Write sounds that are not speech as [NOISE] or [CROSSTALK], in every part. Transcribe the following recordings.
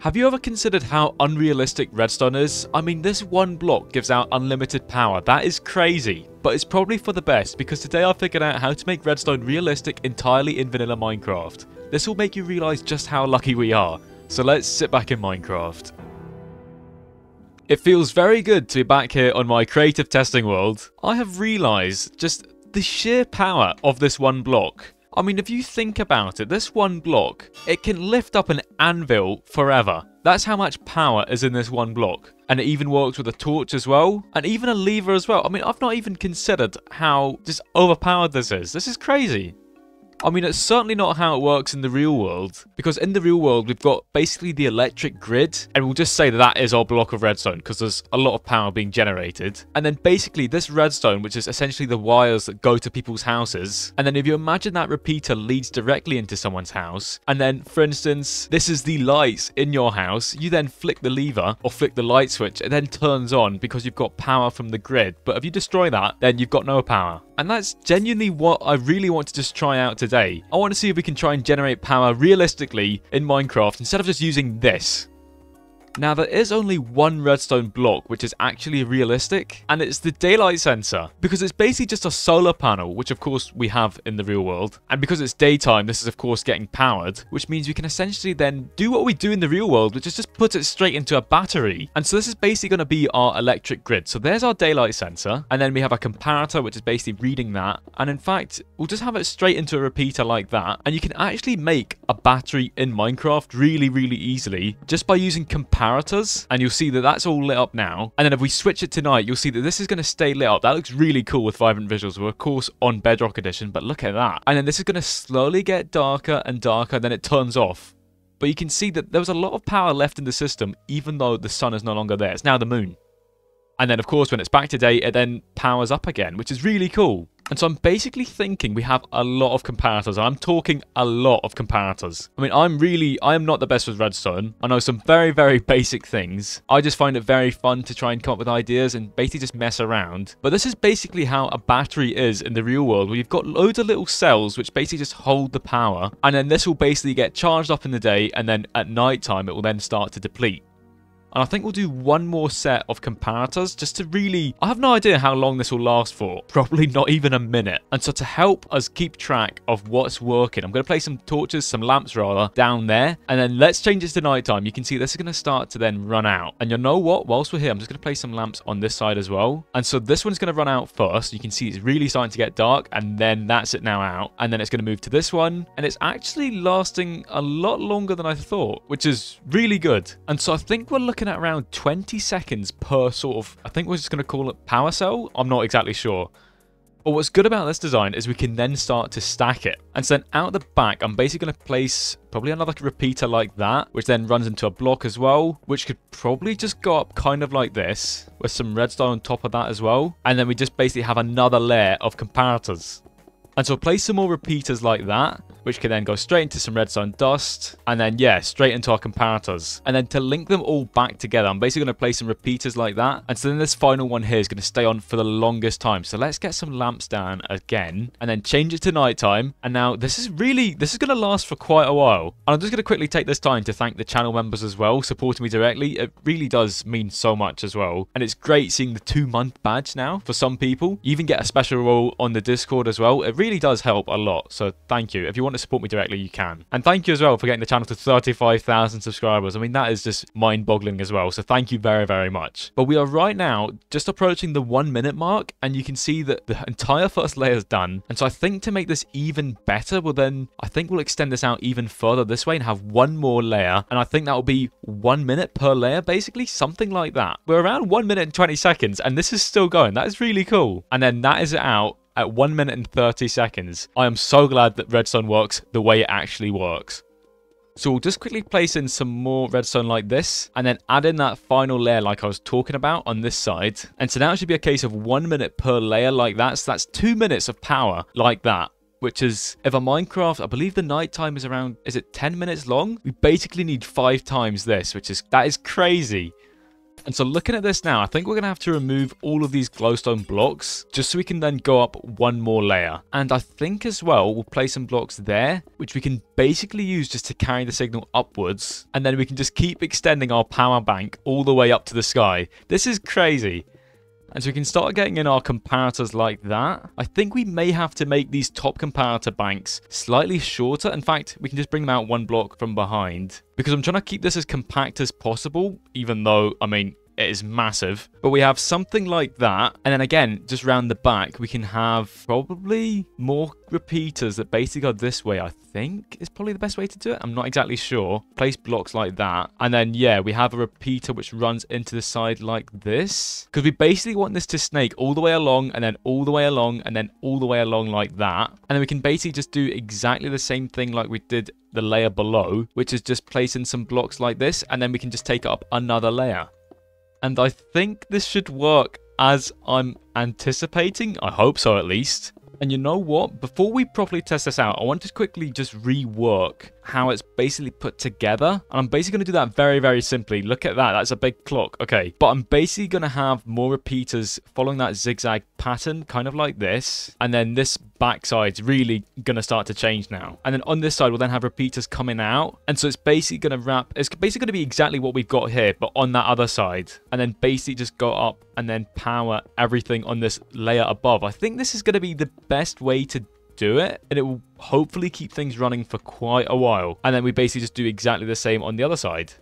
Have you ever considered how unrealistic redstone is? I mean, this one block gives out unlimited power. That is crazy. But it's probably for the best because today I figured out how to make redstone realistic entirely in vanilla Minecraft. This will make you realize just how lucky we are. So let's sit back and Minecraft. It feels very good to be back here on my creative testing world. I have realized just the sheer power of this one block. I mean, if you think about it, this one block, it can lift up an anvil forever. That's how much power is in this one block. And it even works with a torch as well, and even a lever as well. I mean, I've not even considered how just overpowered this is. This is crazy. I mean, it's certainly not how it works in the real world, because in the real world, we've got basically the electric grid, and we'll just say that that is our block of redstone, because there's a lot of power being generated. And then basically this redstone, which is essentially the wires that go to people's houses, and then if you imagine that repeater leads directly into someone's house, and then, for instance, this is the lights in your house, you then flick the lever, or flick the light switch, it then turns on because you've got power from the grid. But if you destroy that, then you've got no power. And that's genuinely what I really want to just try out today. I want to see if we can try and generate power realistically in Minecraft instead of just using this. Now there is only one redstone block which is actually realistic and it's the daylight sensor because it's basically just a solar panel which of course we have in the real world. And because it's daytime this is of course getting powered which means we can essentially then do what we do in the real world which is just put it straight into a battery. And so this is basically going to be our electric grid. So there's our daylight sensor and then we have a comparator which is basically reading that. And in fact we'll just have it straight into a repeater like that. And you can actually make a battery in Minecraft really really easily just by using comparators comparators, and you'll see that that's all lit up now. And then if we switch it to night, you'll see that this is going to stay lit up. That looks really cool with Vibrant Visuals. We're, of course, on Bedrock Edition, but look at that. And then this is going to slowly get darker and darker, then it turns off. But you can see that there was a lot of power left in the system, even though the sun is no longer there. It's now the moon. And then, of course, when it's back to day, it then powers up again, which is really cool. And so I'm basically thinking we have a lot of comparators. I'm talking a lot of comparators. I mean, I'm really, I am not the best with redstone. I know some very, very [LAUGHS] basic things. I just find it very fun to try and come up with ideas and basically just mess around. But this is basically how a battery is in the real world, where you've got loads of little cells which basically just hold the power. And then this will basically get charged up in the day, and then at night time, it will then start to deplete. And I think we'll do one more set of comparators just to really... I have no idea how long this will last for. [LAUGHS] Probably not even a minute. And so to help us keep track of what's working, I'm going to place some torches, some lamps rather, down there. And then let's change this to nighttime. You can see this is going to start to then run out. And you know what? Whilst we're here, I'm just going to place some lamps on this side as well. And so this one's going to run out first. You can see it's really starting to get dark. And then that's it now out. And then it's going to move to this one. And it's actually lasting a lot longer than I thought, which is really good. And so I think we're looking looking at around 20 seconds per sort of, I think we're just going to call it power cell. I'm not exactly sure. But what's good about this design is we can then start to stack it. And so then out the back, I'm basically going to place probably another repeater like that, which then runs into a block as well, which could probably just go up kind of like this, with some redstone on top of that as well. And then we just basically have another layer of comparators. And so place some more repeaters like that, which can then go straight into some redstone dust, and then, yeah, straight into our comparators. And then to link them all back together, I'm basically going to place some repeaters like that. And so then this final one here is going to stay on for the longest time. So let's get some lamps down again, and then change it to nighttime. And now this is really, this is going to last for quite a while. And I'm just going to quickly take this time to thank the channel members as well, supporting me directly. It really does mean so much as well. And it's great seeing the two month badge now for some people. You even get a special role on the Discord as well. It really does help a lot. So thank you. If you want to support me directly, you can. And thank you as well for getting the channel to 35,000 subscribers. I mean, that is just mind boggling as well. So thank you very, very much. But we are right now just approaching the one minute mark and you can see that the entire first layer is done. And so I think to make this even better, well then I think we'll extend this out even further this way and have one more layer. And I think that will be one minute per layer, basically, something like that. We're around one minute and 20 seconds and this is still going. That is really cool. And then that is it out at 1 minute and 30 seconds. I am so glad that redstone works the way it actually works. So we'll just quickly place in some more redstone like this and then add in that final layer like I was talking about on this side. And so now it should be a case of one minute per layer like that. So that's two minutes of power like that which is if a Minecraft, I believe the night time is around, is it 10 minutes long? We basically need five times this, which is, that is crazy. And so looking at this now, I think we're going to have to remove all of these glowstone blocks just so we can then go up one more layer. And I think as well, we'll place some blocks there, which we can basically use just to carry the signal upwards. And then we can just keep extending our power bank all the way up to the sky. This is crazy. And so we can start getting in our comparators like that. I think we may have to make these top comparator banks slightly shorter. In fact, we can just bring them out one block from behind. Because I'm trying to keep this as compact as possible, even though, I mean, it is massive. But we have something like that. And then again, just round the back, we can have probably more repeaters that basically go this way, I think is probably the best way to do it. I'm not exactly sure. Place blocks like that. And then, yeah, we have a repeater which runs into the side like this. Because we basically want this to snake all the way along and then all the way along and then all the way along like that. And then we can basically just do exactly the same thing like we did the layer below, which is just placing some blocks like this. And then we can just take up another layer. And I think this should work as I'm anticipating. I hope so at least. And you know what? Before we properly test this out, I want to quickly just rework how it's basically put together. And I'm basically going to do that very, very simply. Look at that. That's a big clock. Okay. But I'm basically going to have more repeaters following that zigzag pattern, kind of like this. And then this backside's really going to start to change now. And then on this side, we'll then have repeaters coming out. And so it's basically going to wrap, it's basically going to be exactly what we've got here, but on that other side. And then basically just go up and then power everything on this layer above. I think this is going to be the best way to do it and it will hopefully keep things running for quite a while. And then we basically just do exactly the same on the other side.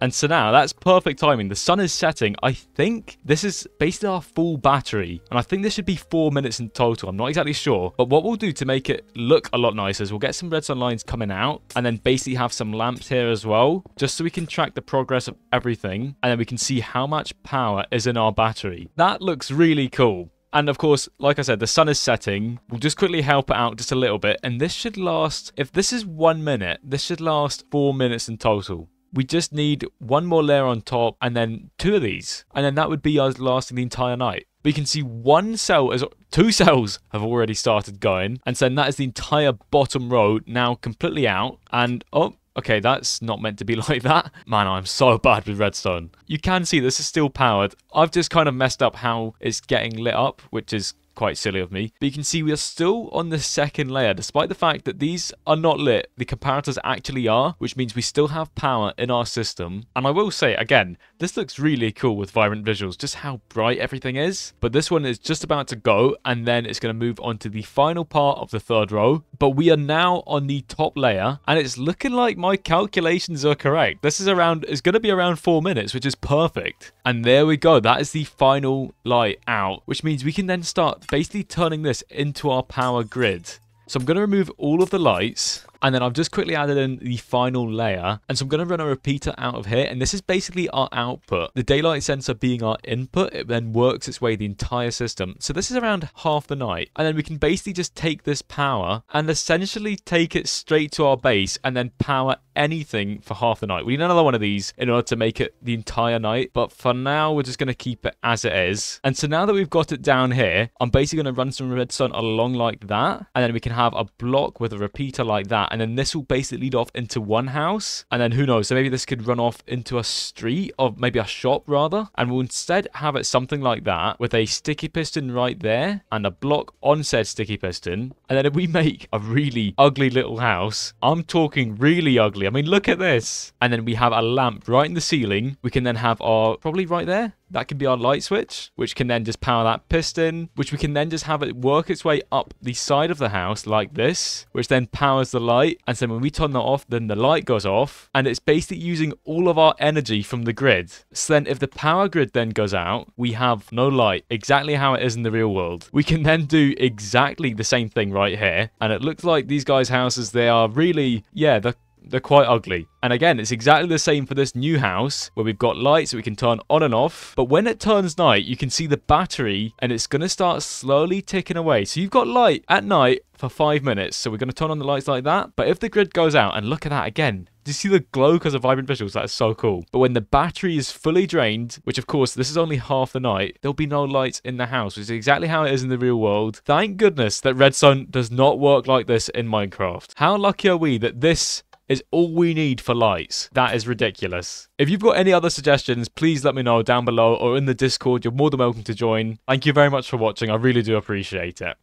And so now, that's perfect timing. The sun is setting. I think this is basically our full battery. And I think this should be four minutes in total. I'm not exactly sure. But what we'll do to make it look a lot nicer is we'll get some redstone lines coming out. And then basically have some lamps here as well. Just so we can track the progress of everything. And then we can see how much power is in our battery. That looks really cool. And of course, like I said, the sun is setting. We'll just quickly help it out just a little bit. And this should last, if this is one minute, this should last four minutes in total. We just need one more layer on top and then two of these. And then that would be us lasting the entire night. We can see one cell, as two [LAUGHS] cells have already started going. And so that is the entire bottom row now completely out. And, oh, Okay, that's not meant to be [LAUGHS] like that. Man, I'm so bad with redstone. You can see this is still powered. I've just kind of messed up how it's getting lit up, which is quite silly of me. But you can see we are still on the second layer, despite the fact that these are not lit. The comparators actually are, which means we still have power in our system. And I will say, again, this looks really cool with vibrant visuals, just how bright everything is. But this one is just about to go, and then it's going to move on to the final part of the third row. But we are now on the top layer, and it's looking like my calculations are correct. This is around, it's going to be around four minutes, which is perfect. And there we go. That is the final light out, which means we can then start basically turning this into our power grid. So I'm going to remove all of the lights and then I've just quickly added in the final layer. And so I'm going to run a repeater out of here. And this is basically our output. The daylight sensor being our input, it then works its way the entire system. So this is around half the night. And then we can basically just take this power and essentially take it straight to our base and then power anything for half the night. We need another one of these in order to make it the entire night. But for now, we're just going to keep it as it is. And so now that we've got it down here, I'm basically going to run some redstone along like that. And then we can have a block with a repeater like that and then this will basically lead off into one house, and then who knows, so maybe this could run off into a street, or maybe a shop rather, and we'll instead have it something like that, with a sticky piston right there, and a block on said sticky piston, and then if we make a really ugly little house, I'm talking really ugly, I mean look at this, and then we have a lamp right in the ceiling, we can then have our, probably right there, that can be our light switch, which can then just power that piston, which we can then just have it work its way up the side of the house like this, which then powers the light. And so when we turn that off, then the light goes off, and it's basically using all of our energy from the grid. So then if the power grid then goes out, we have no light, exactly how it is in the real world. We can then do exactly the same thing right here, and it looks like these guys' houses, they are really, yeah, they're they're quite ugly. And again, it's exactly the same for this new house where we've got lights that we can turn on and off. But when it turns night, you can see the battery and it's going to start slowly ticking away. So you've got light at night for five minutes. So we're going to turn on the lights like that. But if the grid goes out, and look at that again, do you see the glow because of vibrant visuals? That is so cool. But when the battery is fully drained, which of course this is only half the night, there'll be no lights in the house, which is exactly how it is in the real world. Thank goodness that redstone does not work like this in Minecraft. How lucky are we that this is all we need for lights. That is ridiculous. If you've got any other suggestions, please let me know down below or in the Discord. You're more than welcome to join. Thank you very much for watching. I really do appreciate it.